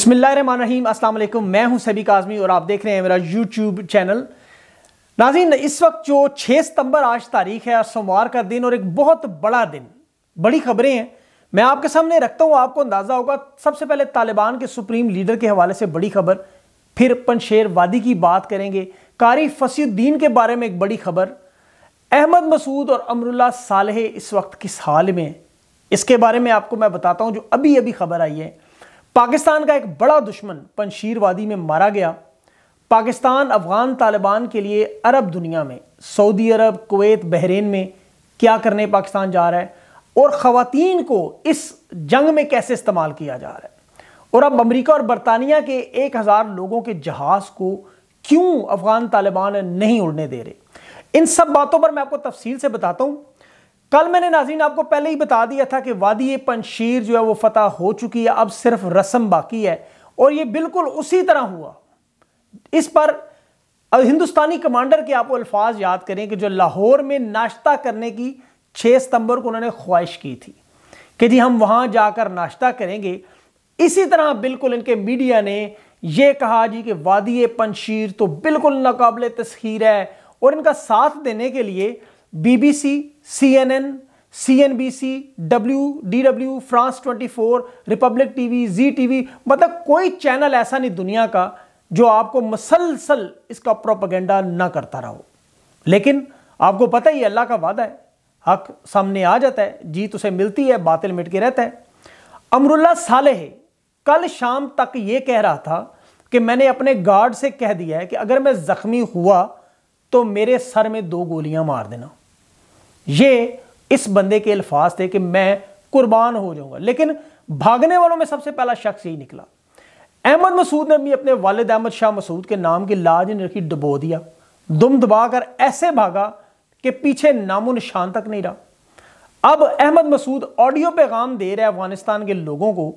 अस्सलाम वालेकुम मैं हूँ सभी काजमी और आप देख रहे हैं मेरा यूट्यूब चैनल नाजीन इस वक्त जो 6 सितंबर आज तारीख है सोमवार का दिन और एक बहुत बड़ा दिन। बड़ी खबरें हैं। मैं आपके सामने रखता हूँ, आपको अंदाज़ा होगा, सबसे पहले तालिबान के सुप्रीम लीडर के हवाले से बड़ी खबर, फिर पंशेर वादी की बात करेंगे। कारी फसीुद्दीन के बारे में एक बड़ी खबर। अहमद मसूद और अमरुल्ला सालह इस वक्त किस हाल में इसके बारे में आपको मैं बताता हूँ, जो अभी अभी खबर आई है। पाकिस्तान का एक बड़ा दुश्मन पंशीर वादी में मारा गया। पाकिस्तान, अफगान तालिबान के लिए अरब दुनिया में, सऊदी अरब, कुवैत, बहरीन में क्या करने पाकिस्तान जा रहा है और ख़वातीन को इस जंग में कैसे इस्तेमाल किया जा रहा है? और अब अमेरिका और बरतानिया के एक हज़ार लोगों के जहाज़ को क्यों अफगान तालिबान नहीं उड़ने दे रहे? इन सब बातों पर मैं आपको तफसील से बताता हूँ। कल मैंने नाजीन आपको पहले ही बता दिया था कि वादी पंशीर जो है वो फतह हो चुकी है, अब सिर्फ़ रस्म बाकी है और ये बिल्कुल उसी तरह हुआ। इस पर हिंदुस्तानी कमांडर के आप अल्फाज याद करें कि जो लाहौर में नाश्ता करने की छह सितंबर को उन्होंने ख्वाहिश की थी कि जी हम वहाँ जाकर नाश्ता करेंगे। इसी तरह बिल्कुल इनके मीडिया ने यह कहा जी कि वादी पंशीर तो बिल्कुल नाकबले तस्खीर है और इनका साथ देने के लिए BBC CNN CNBC W D W France 24 Republic TV Zee TV मतलब कोई चैनल ऐसा नहीं दुनिया का जो आपको मसलसल इसका प्रोपागेंडा ना करता रहो। लेकिन आपको पता ही अल्लाह का वादा है। हक सामने आ जाता है, जीत उसे मिलती है, बातिल मिट के रहता है। अमरुल्ला सालेह, कल शाम तक ये कह रहा था कि मैंने अपने गार्ड से कह दिया है कि अगर मैं जख्मी हुआ तो मेरे सर में दो गोलियाँ मार देना। ये इस बंदे के अल्फाज थे कि मैं कुर्बान हो जाऊँगा। लेकिन भागने वालों में सबसे पहला शख्स यही निकला। अहमद मसूद ने भी अपने वालिद अहमद शाह मसूद के नाम की लाज नहीं रखी, डबो दिया। दुम दबाकर ऐसे भागा कि पीछे नामो निशान तक नहीं रहा। अब अहमद मसूद ऑडियो पैगाम दे रहे अफ़गानिस्तान के लोगों को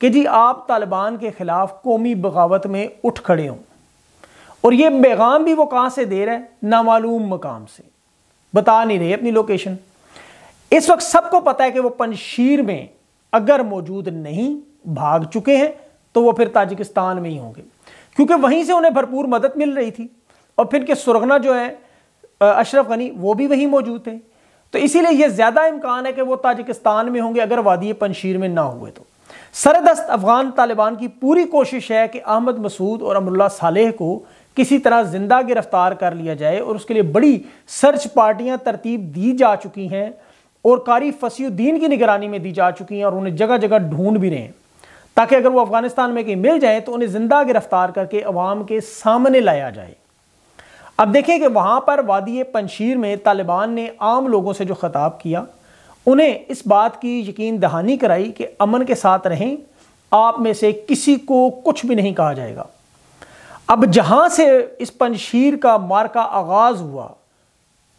कि जी आप तालिबान के खिलाफ कौमी बगावत में उठ खड़े हों। और ये पैगाम भी वो कहाँ से दे रहे हैं? नामालूम मकाम से। बता नहीं रहे अपनी लोकेशन इस वक्त सबको पता है कि वो पंशीर में अगर मौजूद नहीं भाग चुके हैं तो वो फिर ताजिकिस्तान में ही होंगे। क्योंकि वहीं से उन्हें भरपूर मदद मिल रही थी। और फिर के सुरगना जो है अशरफ गनी, वो भी वहीं मौजूद थे। तो इसीलिए यह ज़्यादा इम्कान है कि वो ताजिकिस्तान में होंगे, अगर वादी पंशीर में ना हुए तो। सरदस्त अफगान तालिबान की पूरी कोशिश है कि अहमद मसूद और अमरुल्ला सालेह को किसी तरह ज़िंदा गिरफ़्तार कर लिया जाए और उसके लिए बड़ी सर्च पार्टियाँ तरतीब दी जा चुकी हैं और कारी फसीुद्दीन की निगरानी में दी जा चुकी हैं और उन्हें जगह जगह ढूंढ भी रहे हैं। ताकि अगर वो अफ़गानिस्तान में कहीं मिल जाए तो उन्हें ज़िंदा गिरफ़्तार करके अवाम के सामने लाया जाए। अब देखें कि वहाँ पर वादी पंशीर में तालिबान ने आम लोगों से जो खताब किया, उन्हें इस बात की यकीन दहानी कराई कि अमन के साथ रहें, आप में से किसी को कुछ भी नहीं कहा जाएगा। अब जहाँ से इस पंशीर का मार का आगाज़ हुआ,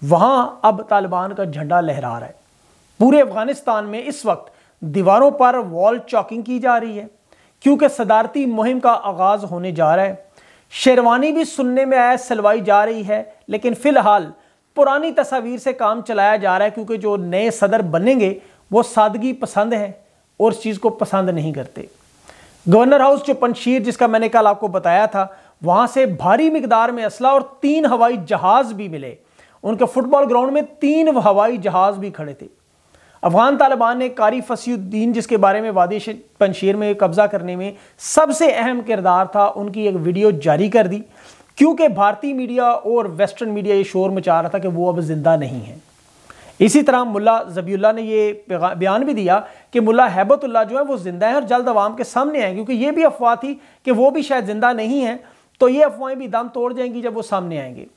वहाँ अब तालिबान का झंडा लहरा रहा है। पूरे अफ़गानिस्तान में इस वक्त दीवारों पर वॉल चॉकिंग की जा रही है, क्योंकि सदारती मुहिम का आगाज़ होने जा रहा है। शेरवानी भी सुनने में आया, सलवाई जा रही है, लेकिन फ़िलहाल पुरानी तस्वीर से काम चलाया जा रहा है, क्योंकि जो नए सदर बनेंगे, वो सादगी पसंद है और इस चीज़ को पसंद नहीं करते। गवर्नर हाउस जो पंशीर जिसका मैंने कल आपको बताया था वहाँ से भारी मकदार में असला और तीन हवाई जहाज़ भी मिले। उनके फुटबॉल ग्राउंड में तीन हवाई जहाज़ भी खड़े थे। अफगान तालिबान ने कारी फसीुद्दीन जिसके बारे में वादी पंशीर में कब्जा करने में सबसे अहम किरदार था, उनकी एक वीडियो जारी कर दी। क्योंकि भारतीय मीडिया और वेस्टर्न मीडिया ये शोर मचा रहा था कि वो अब ज़िंदा नहीं है। इसी तरह मुल्ला जबीउल्ला ने ये बयान भी दिया कि मुल्ला हैबतुल्ला जो है वो ज़िंदा है और जल्द आवाम के सामने आए क्योंकि ये भी अफवाह थी कि वो भी शायद ज़िंदा नहीं है। तो ये अफवाहें भी दम तोड़ जाएँगी जब वो सामने आएँगे।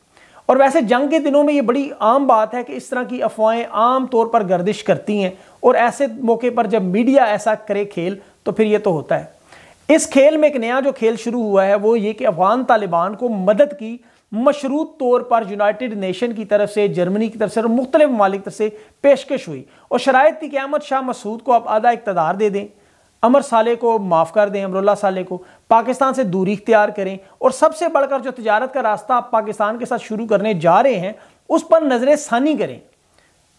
और वैसे जंग के दिनों में ये बड़ी आम बात है कि इस तरह की अफवाहें आम तौर पर गर्दिश करती हैं और ऐसे मौके पर जब मीडिया ऐसा करे खेल तो फिर ये तो होता है। इस खेल में एक नया जो खेल शुरू हुआ है, वो ये कि अफगान तालिबान को मदद की मशरूत तौर पर यूनाइटेड नेशन की तरफ़ से, जर्मनी की तरफ़ से और मुख्तलिफ़ ममालिक तरफ़ से पेशकश हुई। और शराय थी कि अहमद शाह मसूद को आप आधा इकतदार दे दें, अमर साले को माफ़ कर दें, अमरुल्ला साले को, पाकिस्तान से दूरी इख्तियार करें और सबसे बढ़कर जो तजारत का रास्ता आप पाकिस्तान के साथ शुरू करने जा रहे हैं, उस पर नज़र सानी करें।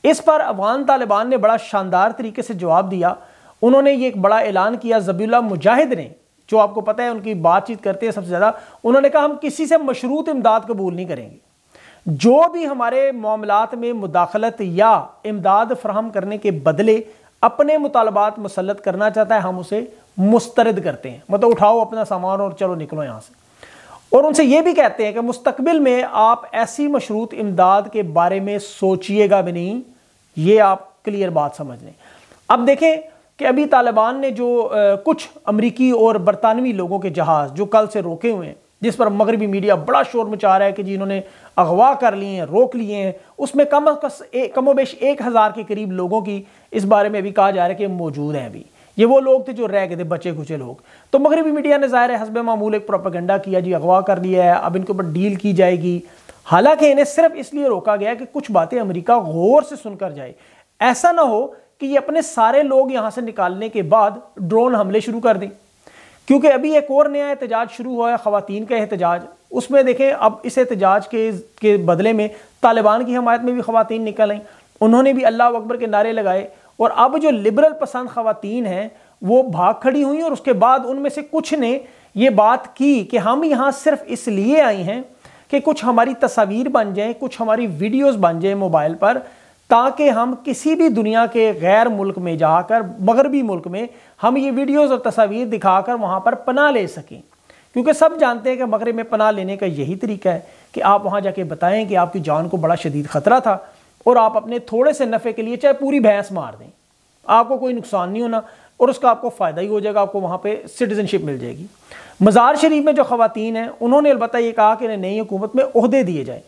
इस पर अफगान तालिबान ने बड़ा शानदार तरीके से जवाब दिया। उन्होंने ये एक बड़ा ऐलान किया जबीला मुजाहिद ने, जो आपको पता है उनकी बातचीत करते हैं सबसे ज़्यादा। उन्होंने कहा, हम किसी से मशरूत इमदाद कबूल नहीं करेंगे। जो भी हमारे मामलात में मुदाखलत या इमदाद फ्राहम करने के बदले अपने मुतालबात मुसलत करना चाहता है, हम उसे मुस्तरद करते हैं। मतलब उठाओ अपना सामान और चलो निकलो यहाँ से। और उनसे ये भी कहते हैं कि मुस्तकबिल में आप ऐसी मशरूत इमदाद के बारे में सोचिएगा भी नहीं। ये आप क्लियर बात समझ लें। अब देखें कि अभी तालिबान ने जो आ, कुछ अमरीकी और बरतानवी लोगों के जहाज़ जो कल से रोके हुए हैं जिस पर मगरबी मीडिया बड़ा शोर मचा रहा है कि जी इन्होंने अगवा कर लिए हैं रोक लिए हैं उसमें कम कमोबेश एक हज़ार के करीब लोगों की इस बारे में अभी कहा जा रहा है कि मौजूद हैं अभी। ये वो लोग थे जो रह गए थे, बचे खुचे लोग। तो मगरबी मीडिया ने ज़ाहिर हसब मामूल एक प्रोपागेंडा किया जी, अगवा कर लिया है, अब इनके ऊपर डील की जाएगी। हालाँकि इन्हें सिर्फ़ इसलिए रोका गया कि कुछ बातें अमेरिका गौर से सुनकर जाए। ऐसा ना हो कि ये अपने सारे लोग यहाँ से निकालने के बाद ड्रोन हमले शुरू कर दें। क्योंकि अभी एक और नया एहतजाज शुरू हुआ है ख़वान का एहतजाज। उसमें देखें, अब इस एहतजाज के के बदले में तालिबान की हमायत में भी ख़वान निकल आई। उन्होंने भी अल्लाह अकबर के नारे लगाए। और अब जो लिबरल पसंद ख़वान हैं, वो भाग खड़ी हुई और उसके बाद उनमें से कुछ ने ये बात की कि हम यहाँ सिर्फ़ इसलिए आई हैं कि कुछ हमारी तस्वीर बन जाए, कुछ हमारी वीडियोस बन जाए मोबाइल पर, ताकि हम किसी भी दुनिया के गैर मुल्क में जाकर, मगरबी मुल्क में हम ये वीडियोस और तस्वीर दिखाकर वहाँ पर पना ले सकें। क्योंकि सब जानते हैं कि मगरब में पना लेने का यही तरीका है कि आप वहाँ जाके बताएँ कि आपकी जान को बड़ा शदीद ख़तरा था। और आप अपने थोड़े से नफ़े के लिए चाहे पूरी भैंस मार दें। आपको कोई नुकसान नहीं होना और उसका आपको फ़ायदा ही हो जाएगा, आपको वहाँ पर सिटीज़नशिप मिल जाएगी। मज़ार शरीफ में जो ख़वान हैं, उन्होंने अलबत्त ये कहा कि नई हुकूमत में अहदे दिए जाए।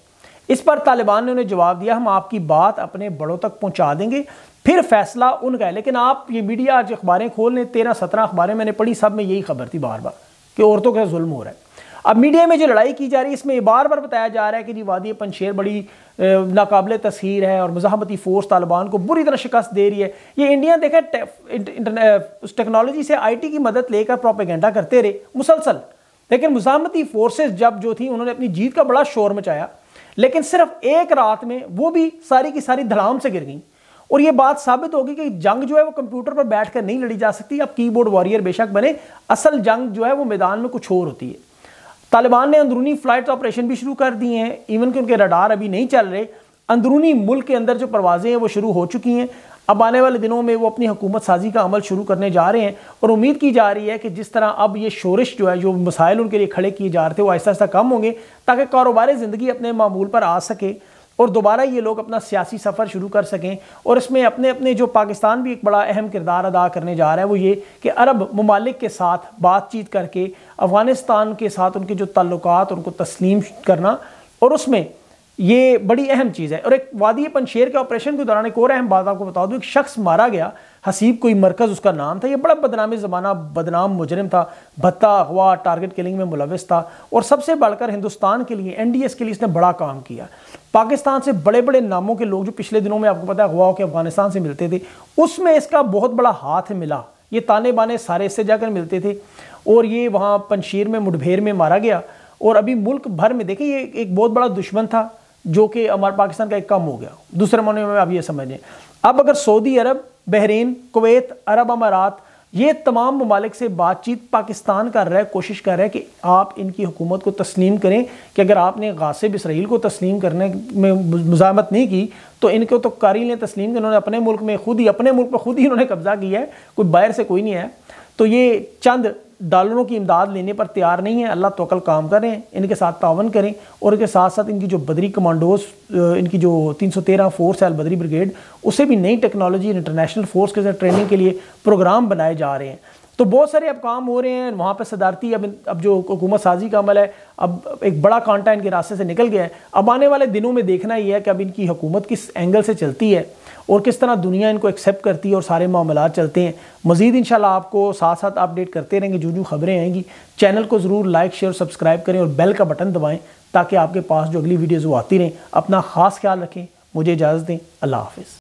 इस पर तालिबान ने उन्हें जवाब दिया, हम आपकी बात अपने बड़ों तक पहुँचा देंगे। फिर फैसला उनका है, लेकिन आप, ये मीडिया आज अखबारें खोल लें तेरह सत्रह अखबारें मैंने पढ़ी, सब में यही खबर थी बार बार कि औरतों का जुल्म हो रहा है। अब मीडिया में जो लड़ाई की जा रही है, इसमें बार बार बताया जा रहा है कि जी वादी पंशेर बड़ी नाकबिल तस्हीर है और मजामती फोर्स तालिबान को बुरी तरह शिकस्त दे रही है। ये इंडिया देखा उस टेक्नोलॉजी से आईटी की मदद लेकर प्रोपेगेंडा करते रहे। मुसलसल, लेकिन मजामती फोर्सेज जब जो थी, उन्होंने अपनी जीत का बड़ा शोर मचाया। लेकिन सिर्फ़ एक रात में वो भी सारी की सारी धड़ाम से गिर गई। और ये बात साबित होगी कि जंग जो है, वो कंप्यूटर पर बैठकर नहीं लड़ी जा सकती। अब कीबोर्ड वॉरियर बेशक बने, असल जंग जो है, वो मैदान में कुछ और होती है। तालिबान ने अंदरूनी फ़्लाइट ऑपरेशन भी शुरू कर दिए हैं। इवन कि उनके रडार अभी नहीं चल रहे, अंदरूनी मुल्क के अंदर जो परवाजें हैं वो शुरू हो चुकी हैं। अब आने वाले दिनों में वो अपनी हुकूमत साजी का अमल शुरू करने जा रहे हैं और उम्मीद की जा रही है कि जिस तरह अब ये शोरिश जो है, जो मसाइल उनके लिए खड़े किए जा रहे थे, वो आहिस्ता ऐसा कम होंगे ताकि कारोबारी ज़िंदगी अपने मामूल पर आ सके। और दोबारा ये लोग अपना सियासी सफ़र शुरू कर सकें और इसमें अपने अपने जो पाकिस्तान भी एक बड़ा अहम किरदार अदा करने जा रहा है, वो ये कि अरब ममालिक के साथ बातचीत करके, अफ़गानिस्तान के साथ उनके जो तल्लक उनको तस्लीम करना और उसमें ये बड़ी अहम चीज़ है। और एक वादी पनशेर के ऑपरेशन के दौरान एक और अहम बात आपको बता दूँ, एक शख्स मारा गया हसीब कोई मरकज़, उसका नाम था। ये बड़ा बदनामी ज़माना, बदनाम मुजरम था। भत्ता अगवा टारगेट किलिंग में मुलविस था। और सबसे बढ़कर हिंदुस्तान के लिए एन डी एस के लिए इसने बड़ा काम किया। पाकिस्तान से बड़े बड़े नामों के लोग जो पिछले दिनों में, आपको पता है अगवा के अफ़गानिस्तान से मिलते थे, उसमें इसका बहुत बड़ा हाथ मिला। ये ताने बाने सारे इससे जाकर मिलते थे। और ये वहाँ पंशीर में, मुठभेड़ में मारा गया। और अभी मुल्क भर में, देखिए, ये एक बहुत बड़ा दुश्मन था, जो कि हमारे पाकिस्तान का एक कम हो गया। दूसरे मामले में आप ये समझें। अब अगर Saudi Arab Bahrain, Kuwait, Arab अमारात, ये तमाम ममालिक से बातचीत पाकिस्तान कर रहा है कोशिश कर रहा है कि आप इनकी हुकूमत को तस्लीम करें, कि अगर आपने गासिब इसराइल को तस्लीम करने में मुजामत नहीं की तो इनको तो कारी लें तस्लीम कि उन्होंने अपने मुल्क में खुद ही, अपने मुल्क पर खुद ही उन्होंने कब्जा किया है, कोई बाहर से कोई नहीं है तो ये चंद डॉलरों की इमदाद लेने पर तैयार नहीं है। अल्लाह तोकल काम करें, इनके साथ तावन करें और इनके साथ साथ इनकी जो बदरी कमांडोज इनकी जो 313 फोर्स है, बदरी ब्रिगेड, उसे भी नई टेक्नोलॉजी, इंटरनेशनल फोर्स के साथ ट्रेनिंग के लिए प्रोग्राम बनाए जा रहे हैं। तो बहुत सारे अब काम हो रहे हैं, वहाँ पर सदारती अब अब जो हुकूमत साजी का अमल है, अब एक बड़ा कांटा इनके रास्ते से निकल गया है। अब आने वाले दिनों में देखना ही है कि अब इनकी हुकूमत किस एंगल से चलती है और किस तरह दुनिया इनको एक्सेप्ट करती है और सारे मामला चलते हैं। मज़ीद इन आपको साथ साथ अपडेट करते रहेंगे जो जो खबरें आएँगी। चैनल को ज़रूर लाइक शेयर सब्सक्राइब करें और बेल का बटन दबाएँ, ताकि आपके पास जो अगली वीडियोज़ वो आती रहें। अपना ख़ास ख्याल रखें, मुझे इजाज़त दें। अल्लाह हाफिज़।